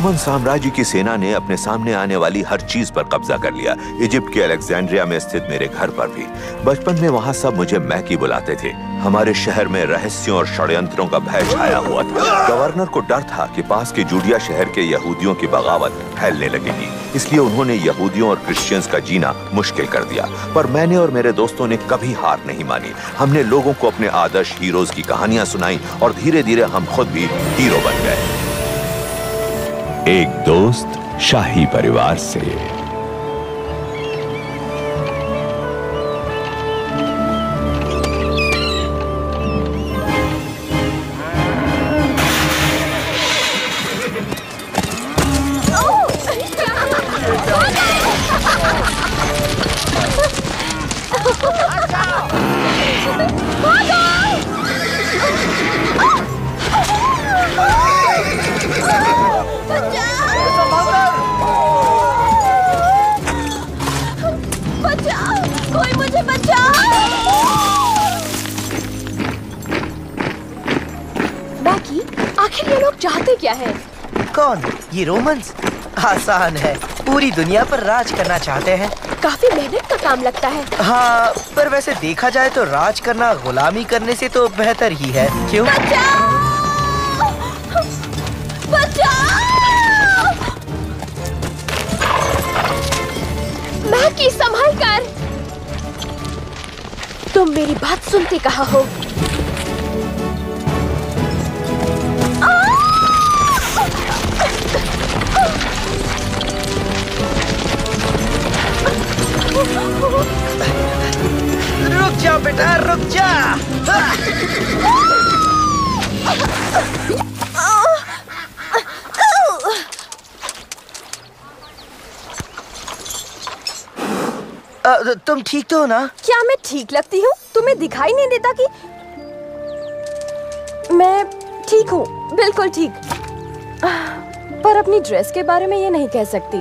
Roman साम्राज्य की सेना ने अपने सामने आने वाली हर चीज़ पर कब्जा कर लिया। इजिप्ट के अलेक्जेंड्रिया में स्थित मेरे घर पर भी। बचपन में वहाँ सब मुझे मैकी बुलाते थे। हमारे शहर में रहस्यों और षड्यंत्रों का भय छाया हुआ था। गवर्नर को डर था कि पास के जूडिया शहर के यहूदियों की बगावत फैलने लगेगी। इसलिए उन्होंने यहूदियों और क्रिश्चियंस का जीना मुश्किल कर दिया। पर मैंने और मेरे दोस्तों ने कभी हार नहीं मानी। हमने लोगों को अपने आदर्श हीरोज की कहानियाँ सुनाई और धीरे धीरे हम खुद भी हीरो बन गए। एक दोस्त शाही परिवार से। ये रोमन्स आसान है। पूरी दुनिया पर राज करना चाहते हैं। काफ़ी मेहनत का काम लगता है। हाँ पर वैसे देखा जाए तो राज करना गुलामी करने से तो बेहतर ही है। क्यों? बचाओ! बचाओ! मैकी संभाल कर! तुम मेरी बात सुनते कहा हो? रुक जा बेटा, रुक जा! तुम ठीक तो हो ना? क्या मैं ठीक लगती हूँ? तुम्हें दिखाई नहीं देता कि मैं ठीक हूँ? बिल्कुल ठीक। पर अपनी ड्रेस के बारे में ये नहीं कह सकती।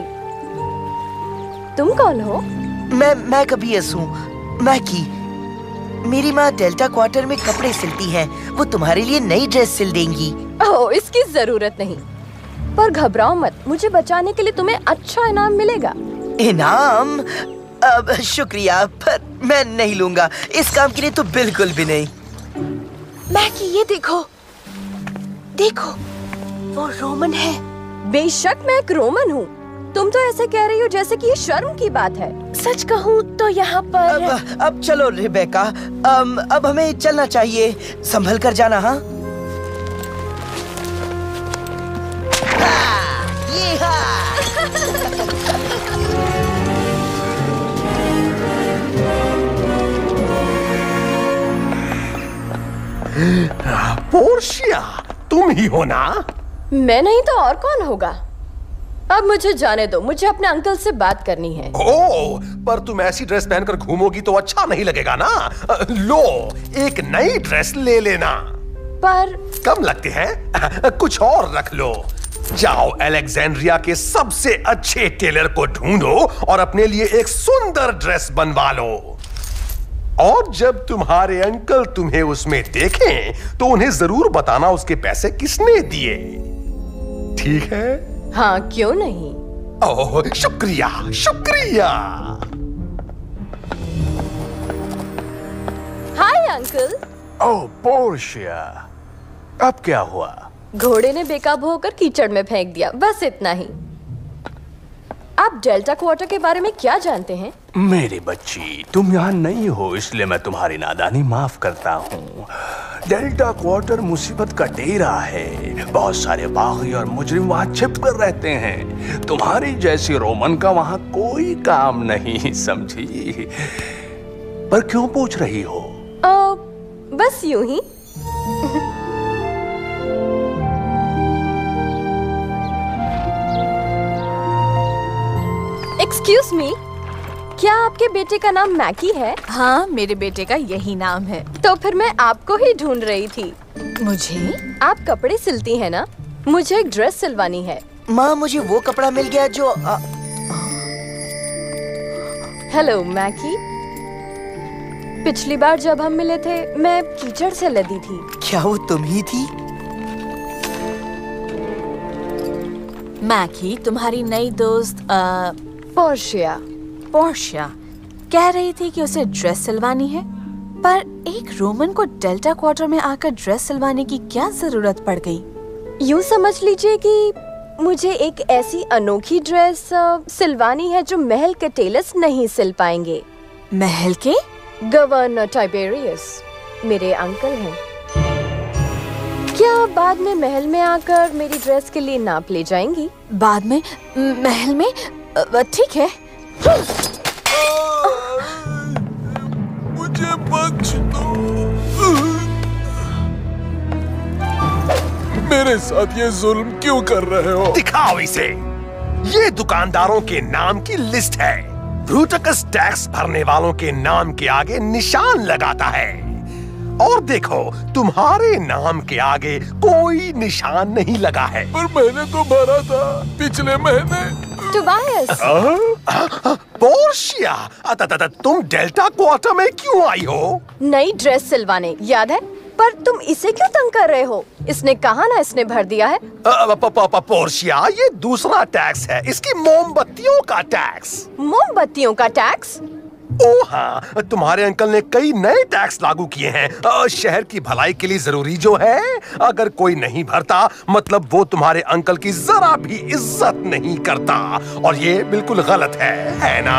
तुम कौन हो? मैं मैं कबीयस हूँ। मैकी मेरी माँ डेल्टा क्वार्टर में कपड़े सिलती है। वो तुम्हारे लिए नई ड्रेस सिल देंगी। ओह इसकी ज़रूरत नहीं। पर घबराओ मत मुझे बचाने के लिए तुम्हें अच्छा इनाम मिलेगा। इनाम? अब शुक्रिया पर मैं नहीं लूँगा। इस काम के लिए तो बिल्कुल भी नहीं। मैकी ये देखो। देखो वो रोमन है। बेशक मैं एक रोमन हूँ। तुम तो ऐसे कह रही हो जैसे कि ये शर्म की बात है। सच कहूँ तो यहाँ पर अब अब चलो रिबेका। अम, अब हमें चलना चाहिए। संभल कर जाना हाँ। पोर्शिया तुम ही हो ना? मैं नहीं तो और कौन होगा? अब मुझे जाने दो। मुझे अपने अंकल से बात करनी है। ओ पर तुम ऐसी ड्रेस पहनकर घूमोगी तो अच्छा नहीं लगेगा ना? लो एक नई ड्रेस ले लेना। पर कम लगते हैं। कुछ और रख लो। जाओ अलेक्जेंड्रिया के सबसे अच्छे टेलर को ढूंढो और अपने लिए एक सुंदर ड्रेस बनवा लो। और जब तुम्हारे अंकल तुम्हें उसमें देखें तो उन्हें ज़रूर बताना उसके पैसे किसने दिए। ठीक है? हाँ क्यों नहीं? ओह शुक्रिया शुक्रिया। Hi uncle. ओह पोर्शिया अब क्या हुआ? घोड़े ने बेकाब होकर कीचड़ में फेंक दिया बस इतना ही। आप डेल्टा क्वार्टर के बारे में क्या जानते हैं? मेरी बच्ची तुम यहाँ नहीं हो इसलिए मैं तुम्हारी नादानी माफ़ करता हूँ। डेल्टा क्वार्टर मुसीबत का डेरा है। बहुत सारे बागी और मुजरिम वहाँ छिप कर रहते हैं। तुम्हारी जैसी रोमन का वहाँ कोई काम नहीं समझी? पर क्यों पूछ रही हो? ओ, बस यूँ ही। एक्सक्यूज मी क्या आपके बेटे का नाम मैकी है? हाँ मेरे बेटे का यही नाम है। तो फिर मैं आपको ही ढूंढ रही थी। मुझे? आप कपड़े सिलती हैं ना? मुझे एक ड्रेस सिलवानी है। माँ मुझे वो कपड़ा मिल गया जो आ, हेलो मैकी। पिछली बार जब हम मिले थे मैं कीचड़ से लदी थी। क्या वो तुम ही थी? मैकी तुम्हारी नई दोस्त अ, पोर्शिया पोर्शिया। कह रही थी कि उसे ड्रेस सिलवानी है पर एक रोमन को डेल्टा क्वार्टर में आकर ड्रेस सिलवाने की क्या ज़रूरत पड़ गई? यूँ समझ लीजिए कि मुझे एक ऐसी अनोखी ड्रेस सिलवानी है जो महल के टेलर्स नहीं सिल पाएँगे। महल के? गवर्नर टाइबेरियस मेरे अंकल हैं। क्या आप बाद में महल में आकर मेरी ड्रेस के लिए नाप ले जाएँगी? बाद में? महल में? ठीक है। मुझे बख्श दो। मेरे साथ ये जुल्म क्यों कर रहे हो? दिखाओ इसे। ये दुकानदारों के नाम की लिस्ट है। ब्रूटकस टैक्स भरने वालों के नाम के आगे निशान लगाता है। और देखो तुम्हारे नाम के आगे कोई निशान नहीं लगा है। पर मैंने तो भरा था पिछले महीने। टुबायस पोर्शिया अत- तुम डेल्टा क्वार्टर में क्यों आई हो? नई ड्रेस सिलवाने याद है? पर तुम इसे क्यों तंग कर रहे हो? इसने कहा ना इसने भर दिया है। पोर्शिया ये दूसरा टैक्स है। इसकी मोमबत्तियों का टैक्स। मोमबत्तियों का टैक्स? हाँ तुम्हारे अंकल ने कई नए टैक्स लागू किए हैं। शहर की भलाई के लिए ज़रूरी जो है, अगर कोई नहीं भरता मतलब वो तुम्हारे अंकल की जरा भी इज़्ज़त नहीं करता। और ये बिल्कुल गलत है है ना?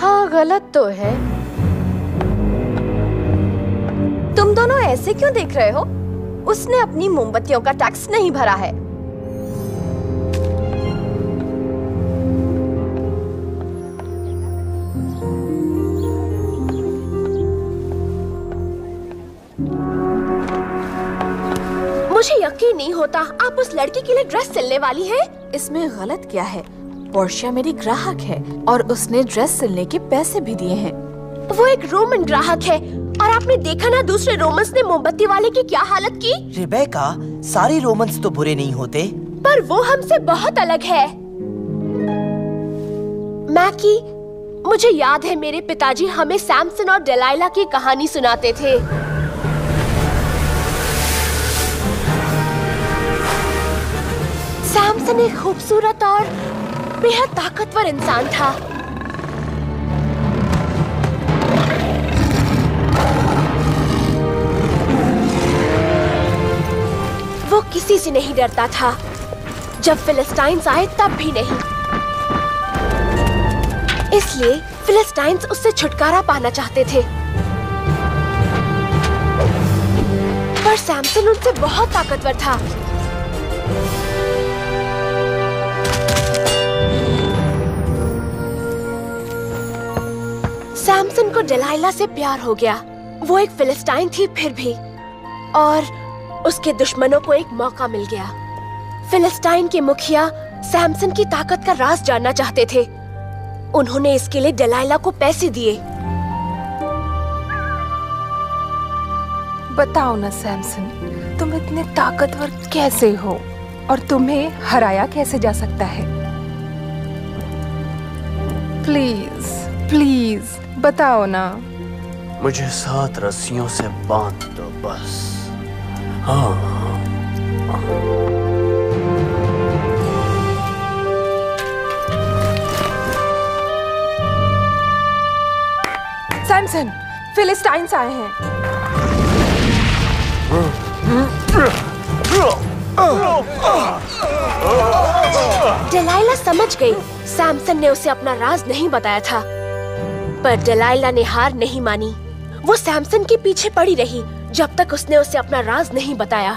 हाँ गलत तो है। तुम दोनों ऐसे क्यों देख रहे हो? उसने अपनी मोमबत्तियों का टैक्स नहीं भरा है। मुझे यकीन नहीं होता आप उस लड़की के लिए ड्रेस सिलने वाली हैं? इसमें गलत क्या है? पोर्शिया मेरी ग्राहक है और उसने ड्रेस सिलने के पैसे भी दिए हैं। वो एक रोमन ग्राहक है और आपने देखा ना दूसरे रोमन्स ने मोमबत्ती वाले की क्या हालत की? रिबेका सारे रोमन्स तो बुरे नहीं होते। पर वो हमसे बहुत अलग है। मैकी मुझे याद है मेरे पिताजी हमें सैमसन और डेलाइला की कहानी सुनाते थे। सैमसन एक खूबसूरत और बेहद ताकतवर इंसान था। वो किसी से नहीं डरता था। जब फिलिस्टाइंस आए, तब भी नहीं। इसलिए फिलिस्टाइंस उससे छुटकारा पाना चाहते थे। पर सैमसन उनसे बहुत ताकतवर था। सैमसन को डेलाइला से प्यार हो गया, वो एक फिलिस्टाइन थी फिर भी। और उसके दुश्मनों को एक मौका मिल गया। फिलिस्टाइन के मुखिया सैमसन की ताकत का राज जानना चाहते थे। उन्होंने इसके लिए डेलाइला को पैसे दिए। बताओ ना, सैमसन, तुम इतने ताकतवर कैसे हो? और तुम्हें हराया कैसे जा सकता है? प्लीज़ प्लीज़ बताओ ना। मुझे सात रस्सियों से बाँध दो बस। हाँ। सैमसन फिलिस्टाइंस आए हैं। डेलाइला समझ गई। सैमसन ने उसे अपना राज नहीं बताया था। पर डेलाइला ने हार नहीं मानी। वो सैमसन के पीछे पड़ी रही जब तक उसने उसे अपना राज नहीं बताया।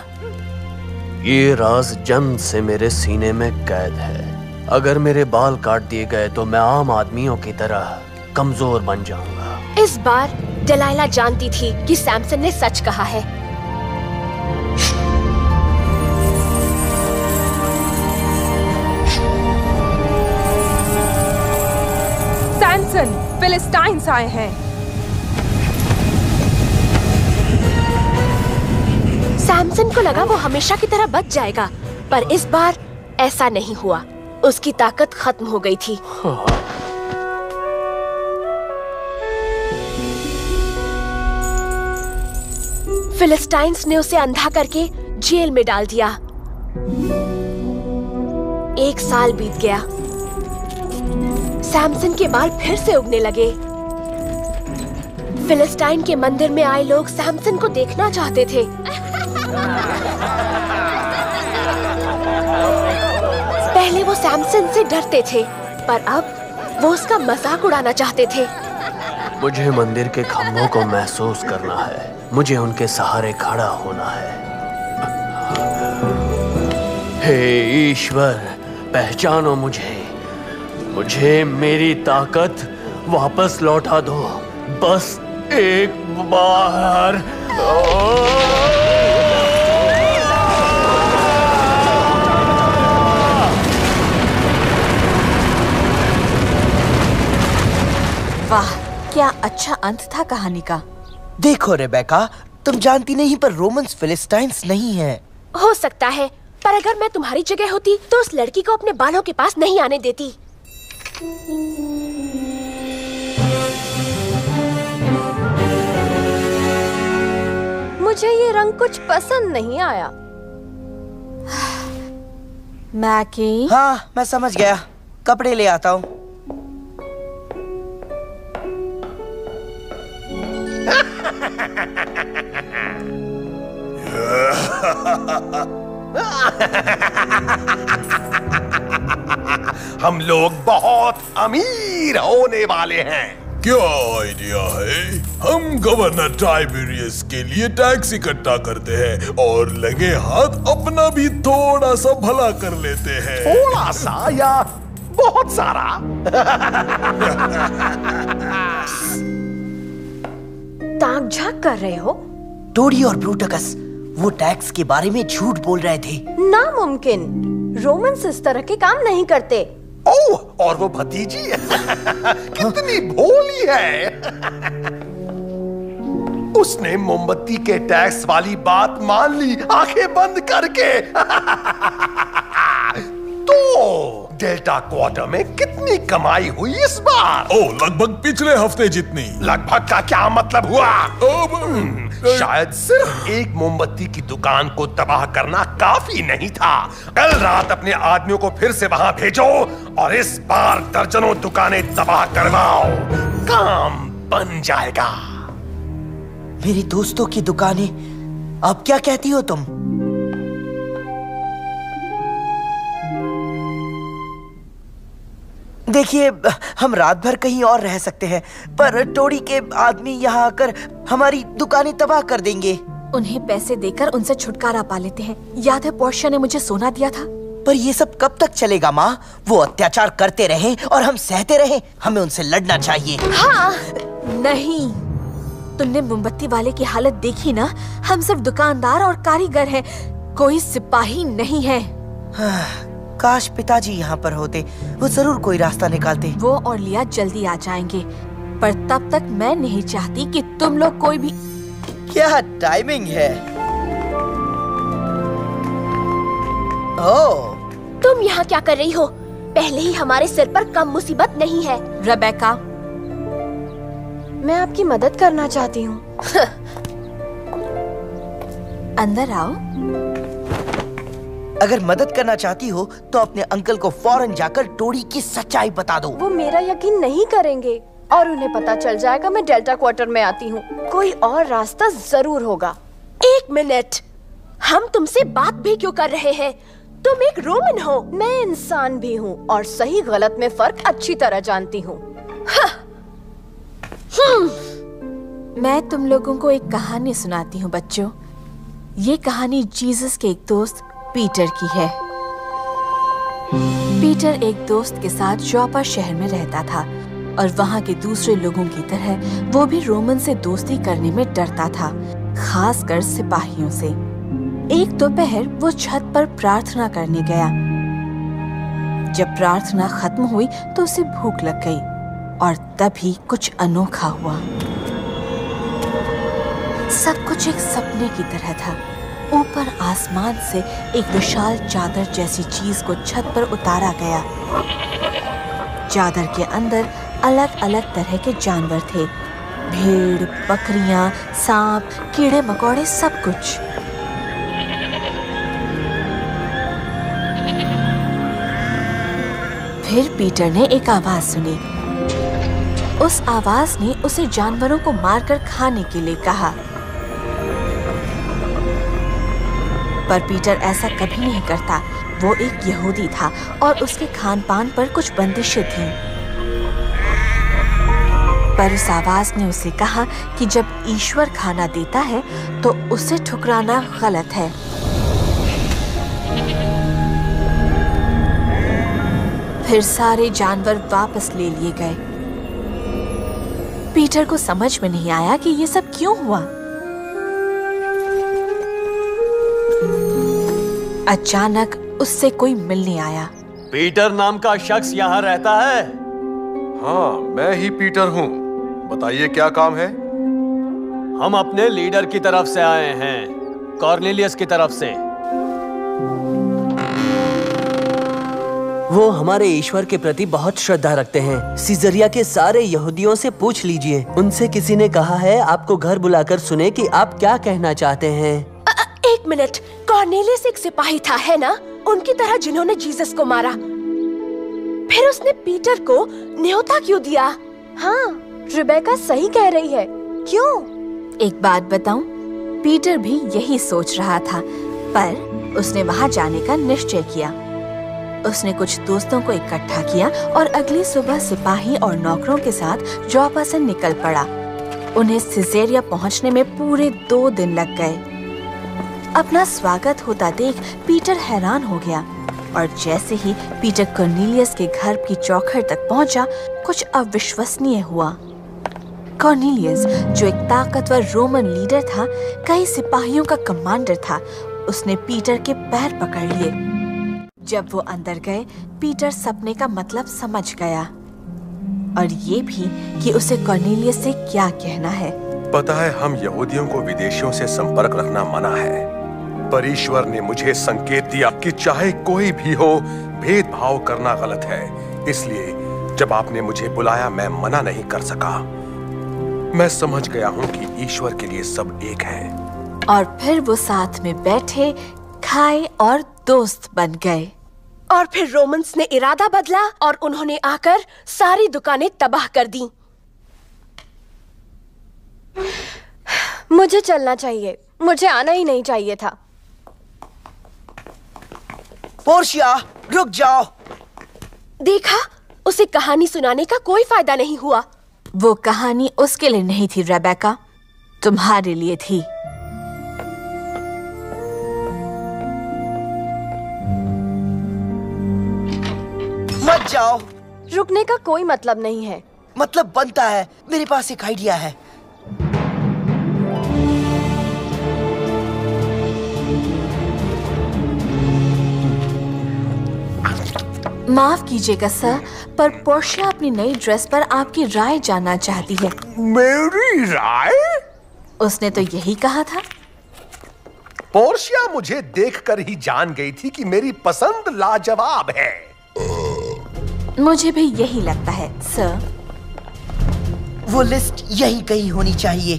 ये राज जन्म से मेरे सीने में कैद है। अगर मेरे बाल काट दिए गए तो मैं आम आदमियों की तरह कमज़ोर बन जाऊँगा। इस बार डेलाइला जानती थी कि सैमसन ने सच कहा है। फिलिस्टाइंस आए हैं। सैमसन को लगा वो हमेशा की तरह बच जाएगा, पर इस बार ऐसा नहीं हुआ। उसकी ताकत खत्म हो गई थी। फिलिस्टाइंस ने उसे अंधा करके जेल में डाल दिया। एक साल बीत गया। सैमसन के बाल फिर से उगने लगे। फिलिस्टाइन के मंदिर में आए लोग सैमसन को देखना चाहते थे। पहले वो सैमसन से डरते थे, पर अब वो उसका मज़ाक उड़ाना चाहते थे। मुझे मंदिर के खम्भों को महसूस करना है। मुझे उनके सहारे खड़ा होना है। हे ईश्वर, पहचानो मुझे। मुझे मेरी ताकत वापस लौटा दो। बस एक बार। वाह क्या अच्छा अंत था कहानी का। देखो रेबेका तुम जानती नहीं पर रोमन्स फिलिस्टाइंस नहीं है। हो सकता है पर अगर मैं तुम्हारी जगह होती तो उस लड़की को अपने बालों के पास नहीं आने देती। मुझे ये रंग कुछ पसंद नहीं आया। मैकी? हाँ मैं समझ गया। कपड़े ले आता हूँ। हम लोग बहुत अमीर होने वाले हैं। क्या आइडिया है? हम गवर्नर टाइबेरियस के लिए टैक्स इकट्ठा करते हैं और लगे हाथ अपना भी थोड़ा सा भला कर लेते हैं। थोड़ा सा या बहुत सारा? ताक झाक कर रहे हो? टोडी और ब्रूटकस वो टैक्स के बारे में झूठ बोल रहे थे। नामुमकिन। रोमन्स इस तरह के काम नहीं करते। ओह, और वो भतीजी कितनी भोली है। उसने मोमबत्ती के टैक्स वाली बात मान ली, आँखें बंद करके। तो डेल्टा क्वार्टर में कितनी कमाई हुई इस बार? ओ लगभग पिछले हफ़्ते जितनी। लगभग का क्या मतलब हुआ? अब, शायद सिर्फ़ एक मोमबत्ती की दुकान को तबाह करना काफ़ी नहीं था। कल रात अपने आदमियों को फिर से वहाँ भेजो और इस बार दर्जनों दुकानें तबाह करवाओ। काम बन जाएगा। मेरी दोस्तों की दुकानें अब क्या कहती हो तुम? देखिए हम रात भर कहीं और रह सकते हैं पर टोड़ी के आदमी यहाँ आकर हमारी दुकानें तबाह कर देंगे। उन्हें पैसे देकर उनसे छुटकारा पा लेते हैं। याद है पोर्शिया ने मुझे सोना दिया था? पर ये सब कब तक चलेगा माँ? वो अत्याचार करते रहे और हम सहते रहे। हमें उनसे लड़ना चाहिए। हाँ नहीं। तुमने मोमबत्ती वाले की हालत देखी ना? हम सिर्फ़ दुकानदार और कारीगर हैं कोई सिपाही नहीं है। काश पिताजी यहाँ पर होते। वो ज़रूर कोई रास्ता निकालते। वो और लिया जल्दी आ जाएँगे। पर तब तक मैं नहीं चाहती कि तुम लोग कोई भी क्या टाइमिंग है? ओह। तुम यहाँ क्या कर रही हो? पहले ही हमारे सिर पर कम मुसीबत नहीं है। रबेका मैं आपकी मदद करना चाहती हूँ। अंदर आओ। अगर मदद करना चाहती हो तो अपने अंकल को फ़ौरन जाकर टोड़ी की सच्चाई बता दो। वो मेरा यकीन नहीं करेंगे और उन्हें पता चल जाएगा मैं डेल्टा क्वार्टर में आती हूँ। कोई और रास्ता ज़रूर होगा। एक मिनट! हम तुमसे बात भी क्यों कर रहे हैं? तुम एक रोमन हो। मैं इंसान भी हूँ और सही गलत में फ़र्क अच्छी तरह जानती हूँ। मैं तुम लोगों को एक कहानी सुनाती हूँ बच्चों। ये कहानी जीसस के एक दोस्त पीटर की है। पीटर एक दोस्त के साथ जॉपा शहर में रहता था और वहाँ के दूसरे लोगों की तरह वो भी रोमन से दोस्ती करने में डरता था, खासकर सिपाहियों से। एक दोपहर वो छत पर प्रार्थना करने गया। जब प्रार्थना खत्म हुई तो उसे भूख लग गई और तभी कुछ अनोखा हुआ। सब कुछ एक सपने की तरह था। ऊपर आसमान से एक विशाल चादर जैसी चीज़ को छत पर उतारा गया। चादर के अंदर अलग अलग तरह के जानवर थे। भेड़, बकरियाँ, सांप, कीड़े, मकोड़े, सब कुछ। फिर पीटर ने एक आवाज़ सुनी। उस आवाज़ ने उसे जानवरों को मारकर खाने के लिए कहा। पर पीटर ऐसा कभी नहीं करता। वो एक यहूदी था और उसके खान पान पर कुछ बंदिशें थीं। पर उस आवाज़ ने उसे कहा कि जब ईश्वर खाना देता है तो उसे ठुकराना गलत है। फिर सारे जानवर वापस ले लिए गए। पीटर को समझ में नहीं आया कि ये सब क्यों हुआ। अचानक उससे कोई मिलने आया। पीटर नाम का शख्स यहाँ रहता है। हाँ मैं ही पीटर हूँ। बताइए क्या काम है? हम अपने लीडर की तरफ़ से आए हैं कॉर्नेलियस की तरफ़ से। वो हमारे ईश्वर के प्रति बहुत श्रद्धा रखते हैं। सीजरिया के सारे यहूदियों से पूछ लीजिए। उनसे किसी ने कहा है आपको घर बुलाकर सुने कि आप क्या कहना चाहते हैं। एक मिनट। कॉर्नेलियस एक सिपाही था, है ना? उनकी तरह जिन्होंने जीसस को मारा। फिर उसने पीटर को न्योता क्यों दिया? हाँ रिबेका सही कह रही है। क्यों? एक बात बताऊँ, पीटर भी यही सोच रहा था, पर उसने वहाँ जाने का निश्चय किया। उसने कुछ दोस्तों को इकट्ठा किया और अगली सुबह सिपाही और नौकरों के साथ जॉपा से निकल पड़ा। उन्हें सिजेरिया पहुँचने में पूरे दो दिन लग गए। अपना स्वागत होता देख पीटर हैरान हो गया। और जैसे ही पीटर कॉर्नीलियस के घर की चौखट तक पहुँचा, कुछ अविश्वसनीय हुआ। कॉर्नेलियस, जो एक ताकतवर रोमन लीडर था, कई सिपाहियों का कमांडर था, उसने पीटर के पैर पकड़ लिए। जब वो अंदर गए, पीटर सपने का मतलब समझ गया। और ये भी कि उसे कॉर्नीलियस से क्या कहना है। पता है, हम यहूदियों को विदेशियों से संपर्क रखना मना है। पर ईश्वर ने मुझे संकेत दिया कि चाहे कोई भी हो भेदभाव करना गलत है। इसलिए जब आपने मुझे बुलाया मैं मना नहीं कर सका। मैं समझ गया हूँ कि ईश्वर के लिए सब एक है। और फिर वो साथ में बैठे खाए और दोस्त बन गए। और फिर रोमन्स ने इरादा बदला और उन्होंने आकर सारी दुकानें तबाह कर दी। मुझे चलना चाहिए। मुझे आना ही नहीं चाहिए था। पोर्शिया रुक जाओ। देखा? उसे कहानी सुनाने का कोई फ़ायदा नहीं हुआ। वो कहानी उसके लिए नहीं थी रेबेका। तुम्हारे लिए थी। मत जाओ। रुकने का कोई मतलब नहीं है। मतलब बनता है। मेरे पास एक आइडिया है। माफ़ कीजिएगा सर पर पोर्शिया अपनी नई ड्रेस पर आपकी राय जानना चाहती है। मेरी राय? उसने तो यही कहा था। पोर्शिया मुझे देखकर ही जान गई थी कि मेरी पसंद लाजवाब है। मुझे भी यही लगता है सर। वो लिस्ट यही कहीं होनी चाहिए।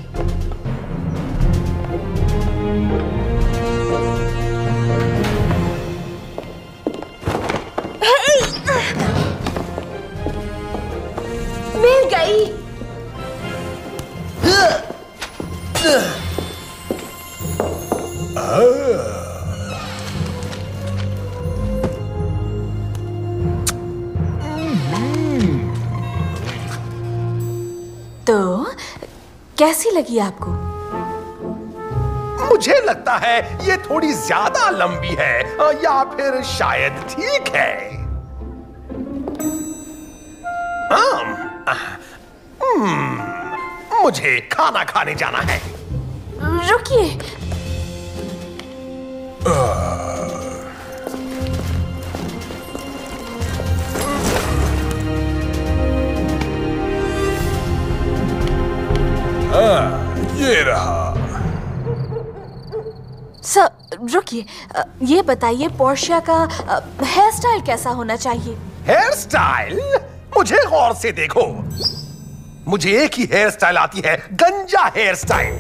कैसी लगी आपको? मुझे लगता है ये थोड़ी ज़्यादा लंबी है या फिर शायद ठीक है। आम, आ, मुझे खाना खाने जाना है। रुकिए ये रहा सर रुकिए। ये बताइए पोर्शिया का हेयर स्टाइल कैसा होना चाहिए? हेयर स्टाइल मुझे गौर से देखो। मुझे एक ही हेयर स्टाइल आती है गंजा हेयर स्टाइल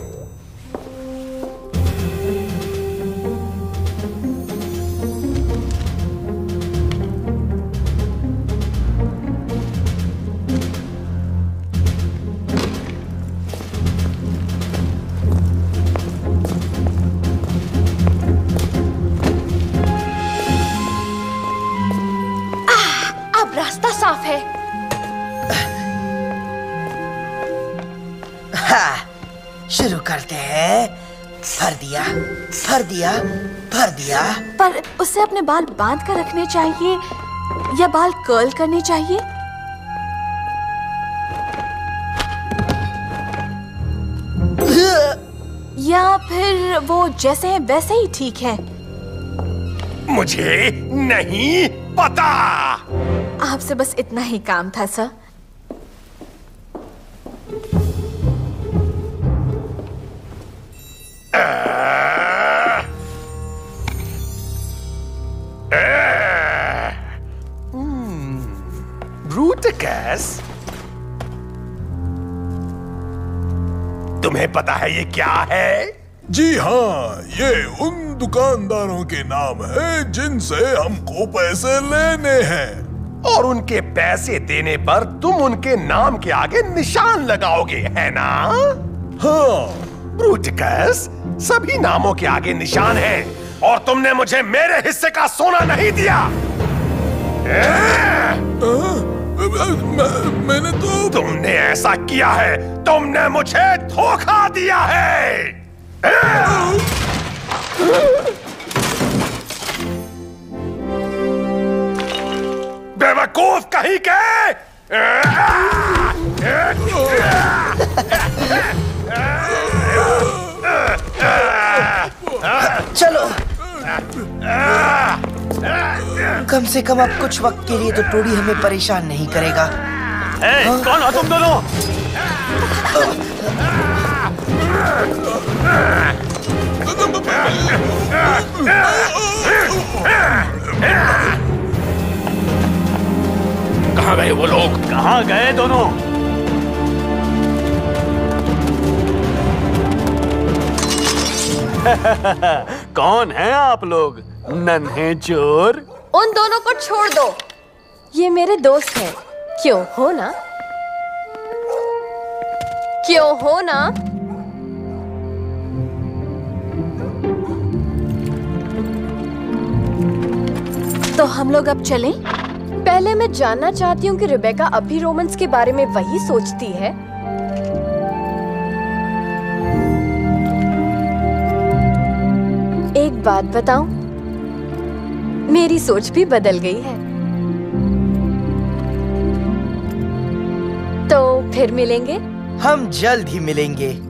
अपने बाल बाँध कर रखने चाहिए या बाल कर्ल करने चाहिए? या फिर वो जैसे हैं वैसे ही ठीक है? मुझे नहीं पता। आपसे बस इतना ही काम था सर। पता है ये क्या है? जी हाँ ये उन दुकानदारों के नाम है जिनसे हमको पैसे लेने हैं। और उनके पैसे देने पर तुम उनके नाम के आगे निशान लगाओगे है ना? हाँ। ब्रूटिकस सभी नामों के आगे निशान है और तुमने मुझे मेरे हिस्से का सोना नहीं दिया। मैं, मैंने तो तुमने ऐसा किया है। तुमने मुझे धोखा दिया है। बेवकूफ़ कहीं के। चलो। कम से कम अब कुछ वक्त के लिए तो टोडी हमें परेशान नहीं करेगा। ए, कौन हो तुम दोनों? कहाँ गए वो लोग? कहाँ गए दोनों? कौन है आप लोग? नन्हे चोर। उन दोनों को छोड़ दो। ये मेरे दोस्त हैं। क्यों हो ना? क्यों हो ना? तो हम लोग अब चलें? पहले मैं जानना चाहती हूँ कि रिबेका अब भी रोमन्स के बारे में वही सोचती है। एक बात बताऊँ? मेरी सोच भी बदल गई है। तो फिर मिलेंगे? हम जल्द ही मिलेंगे।